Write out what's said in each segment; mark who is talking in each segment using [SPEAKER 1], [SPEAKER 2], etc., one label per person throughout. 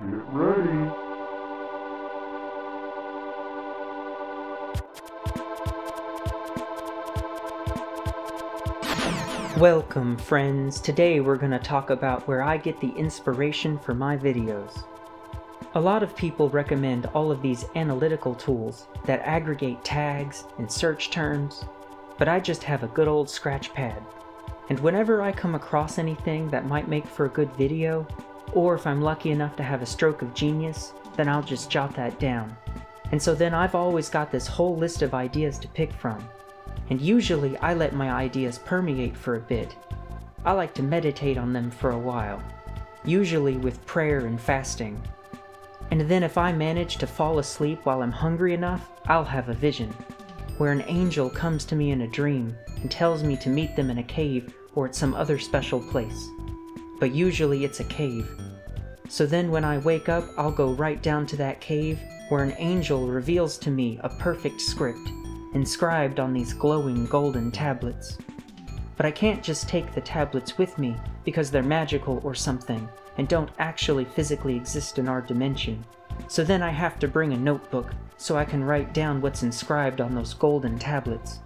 [SPEAKER 1] Get ready.
[SPEAKER 2] Welcome friends, today we're going to talk about where I get the inspiration for my videos. A lot of people recommend all of these analytical tools that aggregate tags and search terms, but I just have a good old scratch pad. And whenever I come across anything that might make for a good video, or if I'm lucky enough to have a stroke of genius, then I'll just jot that down. And so then I've always got this whole list of ideas to pick from, and usually I let my ideas permeate for a bit. I like to meditate on them for a while, usually with prayer and fasting. And then if I manage to fall asleep while I'm hungry enough, I'll have a vision, where an angel comes to me in a dream and tells me to meet them in a cave or at some other special place. But usually it's a cave. So then when I wake up, I'll go right down to that cave where an angel reveals to me a perfect script inscribed on these glowing golden tablets. But I can't just take the tablets with me because they're magical or something and don't actually physically exist in our dimension. So then I have to bring a notebook so I can write down what's inscribed on those golden tablets.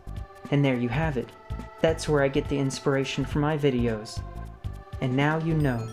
[SPEAKER 2] And there you have it. That's where I get the inspiration for my videos. And now you know.